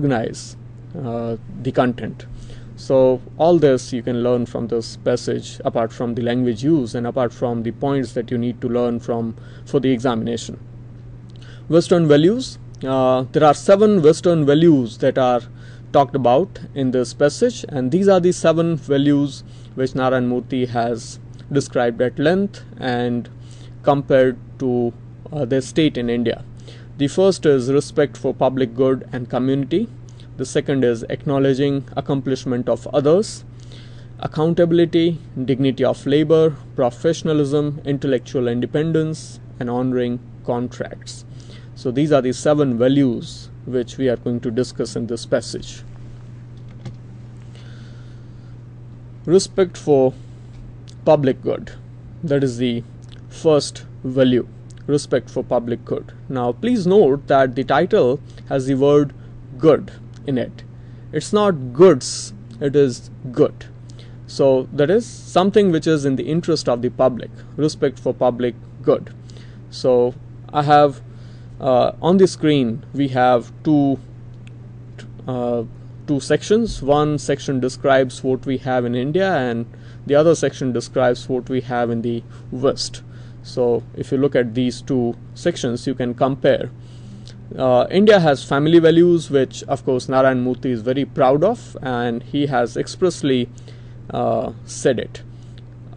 recognize uh, the content. So all this you can learn from this passage apart from the language use and apart from the points that you need to learn from for the examination. Western values. Uh, there are seven Western values that are talked about in this passage and these are the seven values which Narayan Murthy has described at length and compared to uh, their state in India. The first is respect for public good and community. The second is acknowledging accomplishment of others, accountability, dignity of labor, professionalism, intellectual independence, and honoring contracts. So, these are the seven values which we are going to discuss in this passage. Respect for public good. That is the first value respect for public good. Now, please note that the title has the word good in it. It's not goods, it is good. So, that is something which is in the interest of the public, respect for public good. So, I have uh, on the screen we have two uh, two sections. One section describes what we have in India, and the other section describes what we have in the West. So if you look at these two sections, you can compare. Uh, India has family values, which of course Narayan Murthy is very proud of, and he has expressly uh, said it.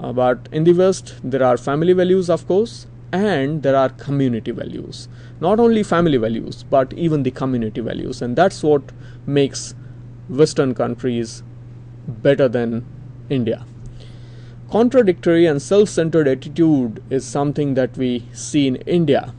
Uh, but in the West, there are family values, of course, and there are community values. Not only family values, but even the community values, and that's what makes Western countries better than India. Contradictory and self centered attitude is something that we see in India.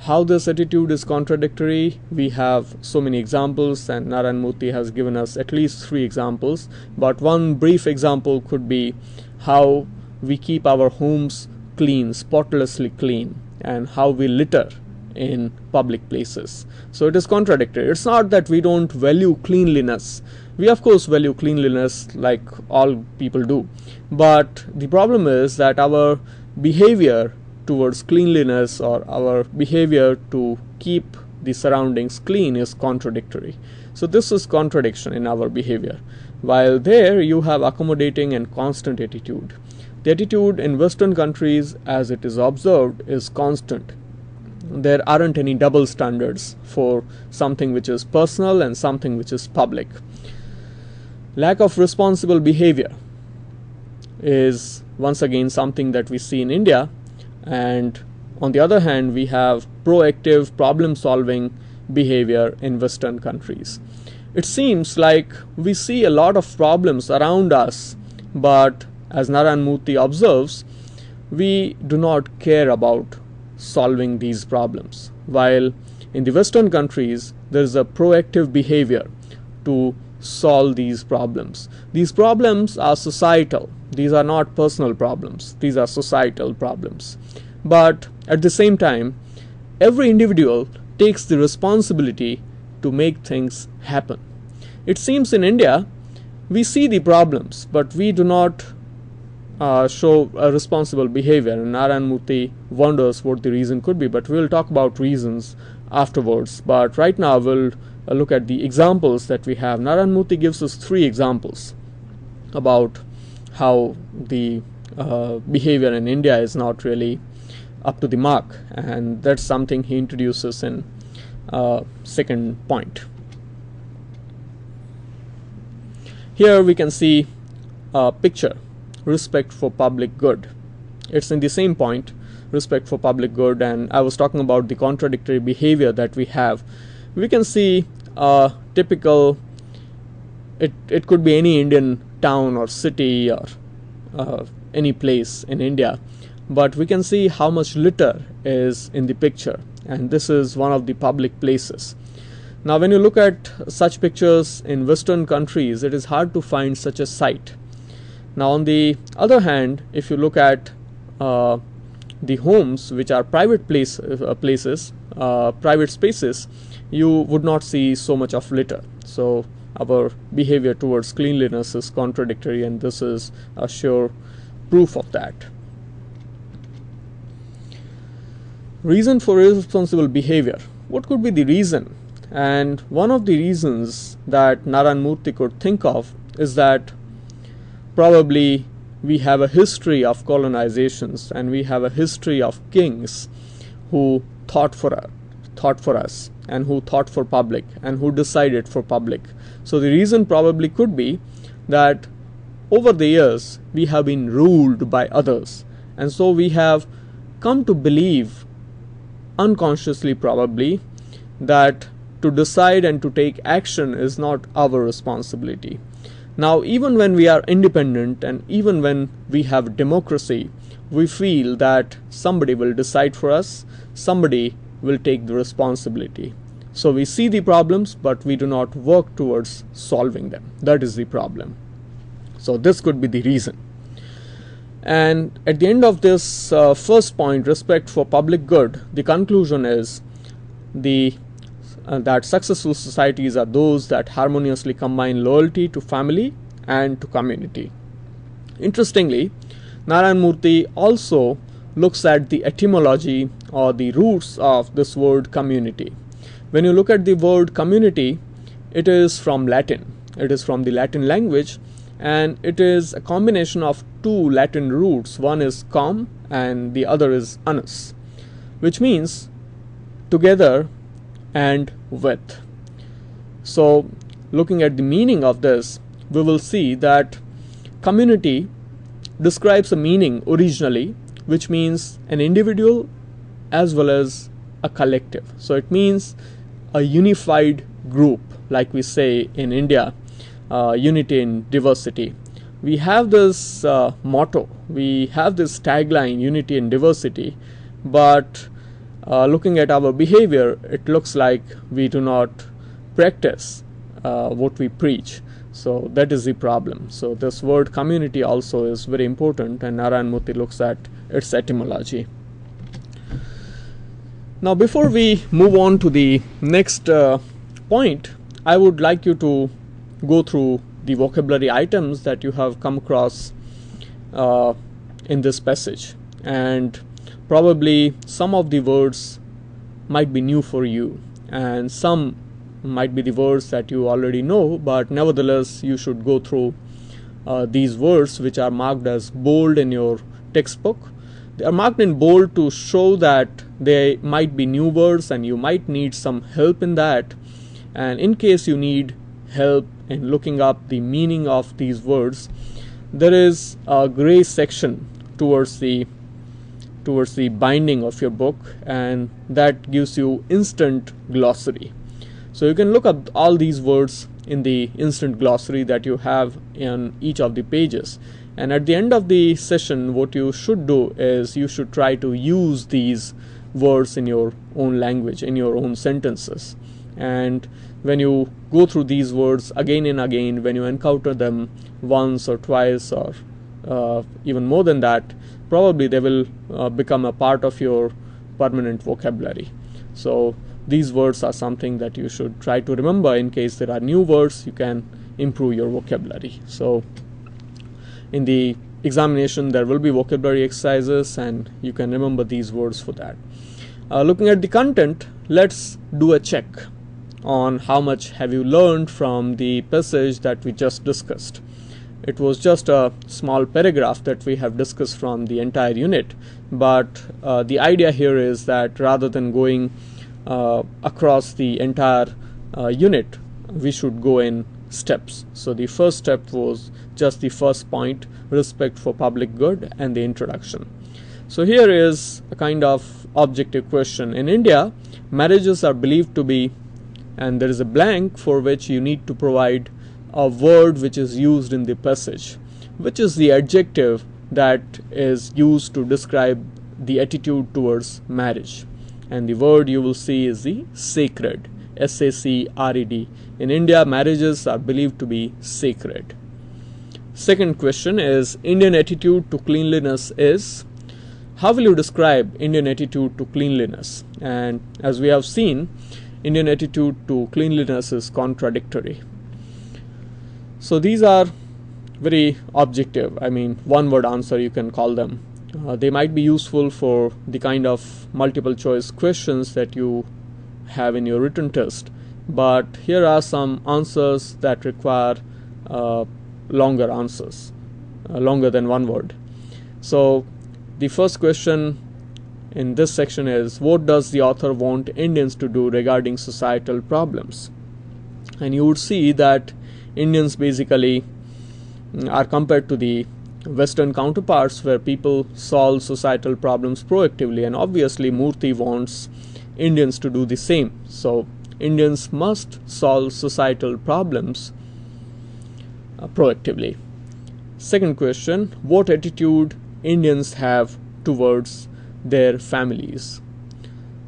How this attitude is contradictory, we have so many examples, and Narayan Murthy has given us at least three examples. But one brief example could be how we keep our homes clean, spotlessly clean, and how we litter in public places. So it is contradictory. It's not that we don't value cleanliness. We, of course, value cleanliness like all people do. But the problem is that our behavior towards cleanliness or our behavior to keep the surroundings clean is contradictory. So, this is contradiction in our behavior. While there you have accommodating and constant attitude. The attitude in Western countries, as it is observed, is constant there aren't any double standards for something which is personal and something which is public. Lack of responsible behavior is once again something that we see in India, and on the other hand, we have proactive problem solving behavior in Western countries. It seems like we see a lot of problems around us, but as Narayan Murthy observes, we do not care about solving these problems. While in the Western countries, there is a proactive behavior to solve these problems. These problems are societal, these are not personal problems, these are societal problems. But at the same time, every individual takes the responsibility to make things happen. It seems in India, we see the problems, but we do not uh, show a responsible behavior. And Narayan Murthy wonders what the reason could be, but we'll talk about reasons afterwards. But right now, we'll uh, look at the examples that we have. Narayan Murthy gives us three examples about how the uh, behavior in India is not really up to the mark, and that's something he introduces in uh, second point. Here we can see a picture respect for public good. It's in the same point, respect for public good, and I was talking about the contradictory behavior that we have. We can see a typical, it, it could be any Indian town or city or uh, any place in India, but we can see how much litter is in the picture, and this is one of the public places. Now, when you look at such pictures in Western countries, it is hard to find such a sight now, on the other hand, if you look at uh, the homes which are private place, uh, places, uh, private spaces, you would not see so much of litter. So, our behavior towards cleanliness is contradictory, and this is a sure proof of that. Reason for irresponsible behavior. What could be the reason? And one of the reasons that Narayan Murthy could think of is that probably we have a history of colonizations and we have a history of kings who thought for thought for us and who thought for public and who decided for public. So the reason probably could be that over the years we have been ruled by others and so we have come to believe unconsciously probably that to decide and to take action is not our responsibility. Now, even when we are independent and even when we have democracy, we feel that somebody will decide for us, somebody will take the responsibility. So we see the problems, but we do not work towards solving them. That is the problem. So this could be the reason. And at the end of this uh, first point, respect for public good, the conclusion is the uh, that successful societies are those that harmoniously combine loyalty to family and to community. Interestingly, Narayan Murthy also looks at the etymology or the roots of this word community. When you look at the word community, it is from Latin. It is from the Latin language and it is a combination of two Latin roots. One is com and the other is unus, which means together and with. So, looking at the meaning of this, we will see that community describes a meaning originally which means an individual as well as a collective. So it means a unified group, like we say in India, uh, unity in diversity. We have this uh, motto, we have this tagline, unity in diversity, but uh, looking at our behavior, it looks like we do not practice uh, what we preach. So that is the problem. So this word community also is very important, and Narayan Murthy looks at its etymology. Now, before we move on to the next uh, point, I would like you to go through the vocabulary items that you have come across uh, in this passage, and probably some of the words might be new for you, and some might be the words that you already know, but nevertheless, you should go through uh, these words which are marked as bold in your textbook they are marked in bold to show that they might be new words and you might need some help in that. And in case you need help in looking up the meaning of these words, there is a gray section towards the towards the binding of your book and that gives you instant glossary. So you can look up all these words in the instant glossary that you have in each of the pages. And at the end of the session what you should do is you should try to use these words in your own language in your own sentences. And when you go through these words again and again when you encounter them once or twice or even more than that probably they will uh, become a part of your permanent vocabulary so these words are something that you should try to remember in case there are new words you can improve your vocabulary so in the examination there will be vocabulary exercises and you can remember these words for that. Uh, looking at the content, let's do a check on how much have you learned from the passage that we just discussed. It was just a small paragraph that we have discussed from the entire unit, but uh, the idea here is that rather than going uh, across the entire uh, unit, we should go in steps. So the first step was just the first point respect for public good and the introduction. So here is a kind of objective question. In India, marriages are believed to be and there is a blank for which you need to provide a word which is used in the passage, which is the adjective that is used to describe the attitude towards marriage. And the word you will see is the sacred. S A C R E D. In India, marriages are believed to be sacred. Second question is Indian attitude to cleanliness is how will you describe Indian attitude to cleanliness? And as we have seen, Indian attitude to cleanliness is contradictory. So these are very objective. I mean, one word answer you can call them. Uh, they might be useful for the kind of multiple choice questions that you have in your written test but here are some answers that require uh, longer answers, uh, longer than one word. So, the first question in this section is What does the author want Indians to do regarding societal problems? And you would see that Indians basically mm, are compared to the Western counterparts where people solve societal problems proactively, and obviously, Murthy wants Indians to do the same. So, Indians must solve societal problems uh, proactively. Second question What attitude Indians have towards their families?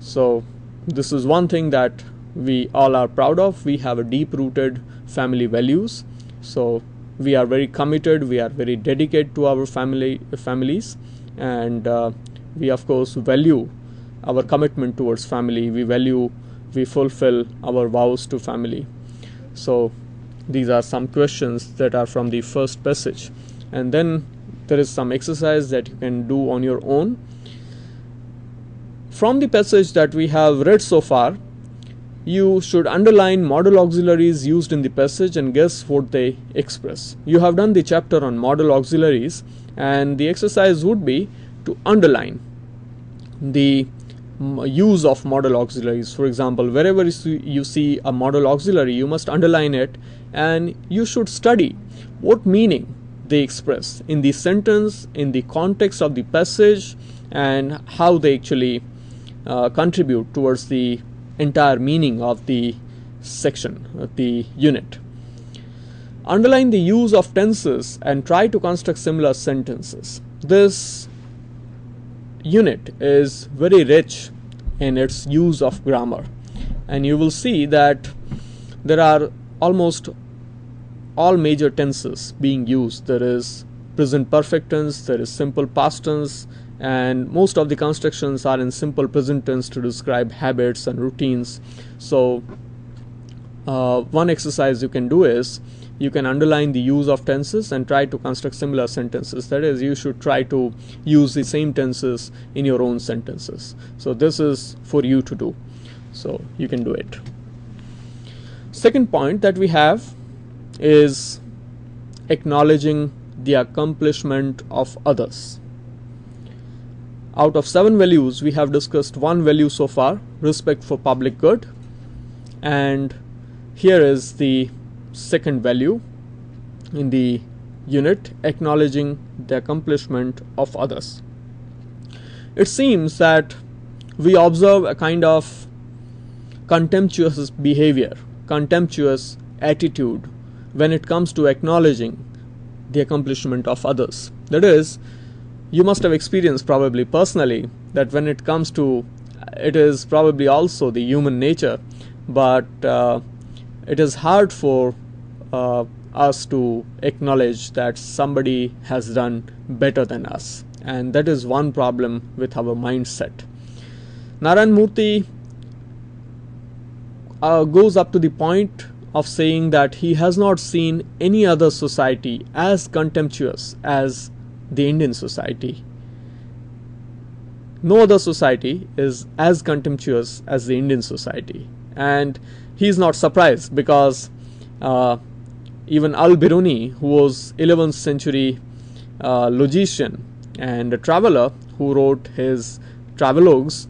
So, this is one thing that we all are proud of. We have a deep rooted family values. So, we are very committed, we are very dedicated to our family families, and uh, we, of course, value our commitment towards family. We value we fulfill our vows to family. So, these are some questions that are from the first passage, and then there is some exercise that you can do on your own. From the passage that we have read so far, you should underline modal auxiliaries used in the passage and guess what they express. You have done the chapter on modal auxiliaries, and the exercise would be to underline the use of modal auxiliaries. For example, wherever you see a modal auxiliary, you must underline it and you should study what meaning they express in the sentence, in the context of the passage, and how they actually uh, contribute towards the entire meaning of the section, the unit. Underline the use of tenses and try to construct similar sentences. This unit is very rich in its use of grammar and you will see that there are almost all major tenses being used there is present perfect tense there is simple past tense and most of the constructions are in simple present tense to describe habits and routines so uh, one exercise you can do is you can underline the use of tenses and try to construct similar sentences. That is, you should try to use the same tenses in your own sentences. So, this is for you to do. So, you can do it. Second point that we have is acknowledging the accomplishment of others. Out of seven values, we have discussed one value so far respect for public good. And here is the second value in the unit acknowledging the accomplishment of others. It seems that we observe a kind of contemptuous behavior, contemptuous attitude when it comes to acknowledging the accomplishment of others. That is, you must have experienced probably personally that when it comes to it is probably also the human nature, but uh, it is hard for uh, us to acknowledge that somebody has done better than us. And that is one problem with our mindset. Narayan Murthy uh, goes up to the point of saying that he has not seen any other society as contemptuous as the Indian society. No other society is as contemptuous as the Indian society. And he is not surprised because uh, even Al-Biruni, who was 11th century uh, logician and a traveler who wrote his travelogues,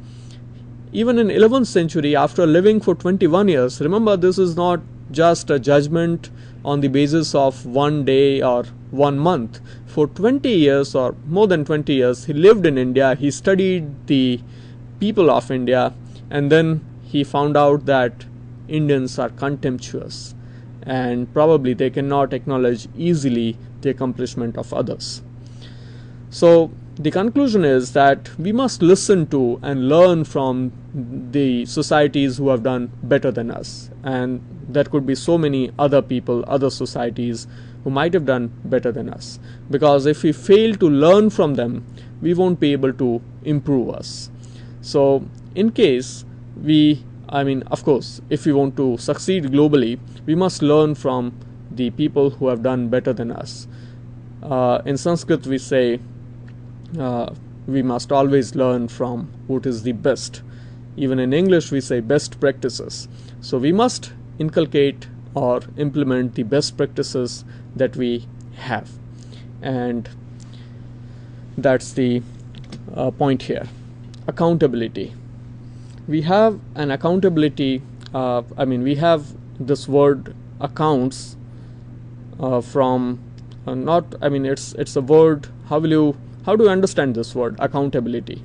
even in 11th century, after living for 21 years, remember this is not just a judgment on the basis of one day or one month. For 20 years or more than 20 years, he lived in India, he studied the people of India, and then he found out that Indians are contemptuous and probably they cannot acknowledge easily the accomplishment of others. So, the conclusion is that we must listen to and learn from the societies who have done better than us, and that could be so many other people, other societies who might have done better than us. Because if we fail to learn from them, we won't be able to improve us. So, in case we I mean, of course, if we want to succeed globally, we must learn from the people who have done better than us. Uh, in Sanskrit, we say uh, we must always learn from what is the best. Even in English, we say best practices. So we must inculcate or implement the best practices that we have. And that's the uh, point here. Accountability. We have an accountability, uh, I mean, we have this word accounts uh, from uh, not, I mean, it's, it's a word, how will you, how do you understand this word, accountability?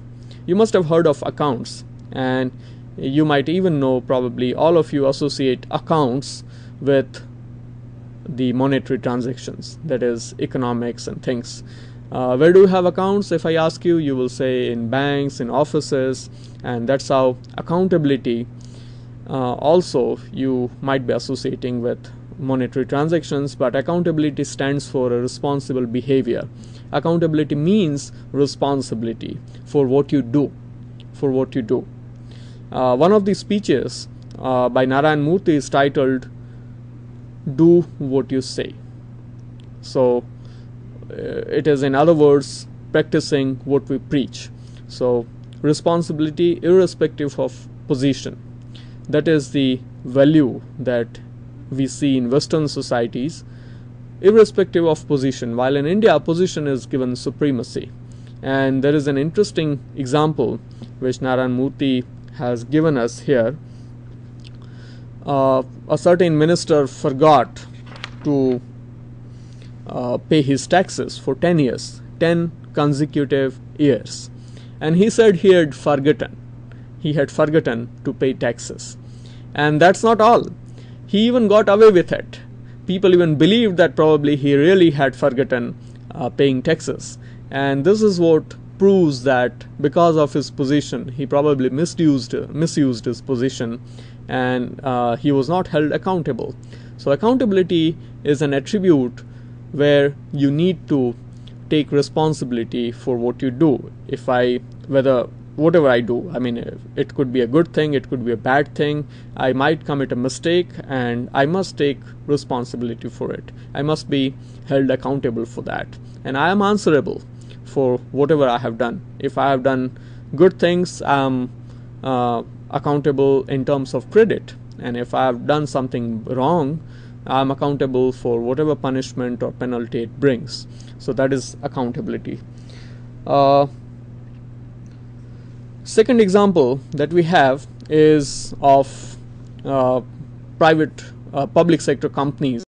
You must have heard of accounts and you might even know probably all of you associate accounts with the monetary transactions that is economics and things uh, where do you have accounts if i ask you you will say in banks in offices and that's how accountability uh, also you might be associating with monetary transactions but accountability stands for a responsible behavior accountability means responsibility for what you do for what you do uh, one of the speeches uh, by Narayan Murthy is titled Do What You Say. So, uh, it is, in other words, practicing what we preach. So, responsibility irrespective of position. That is the value that we see in Western societies, irrespective of position. While in India, position is given supremacy. And there is an interesting example which Narayan Murthy has given us here. Uh, a certain minister forgot to uh, pay his taxes for 10 years, 10 consecutive years. And he said he had forgotten. He had forgotten to pay taxes. And that's not all. He even got away with it. People even believed that probably he really had forgotten uh, paying taxes. And this is what proves that because of his position, he probably misused misused his position, and uh, he was not held accountable. So accountability is an attribute where you need to take responsibility for what you do. If I whether whatever I do, I mean, it could be a good thing, it could be a bad thing. I might commit a mistake, and I must take responsibility for it. I must be held accountable for that, and I am answerable for whatever I have done. If I have done good things, I'm uh, accountable in terms of credit. And if I have done something wrong, I'm accountable for whatever punishment or penalty it brings. So that is accountability. Uh, second example that we have is of uh, private uh, public sector companies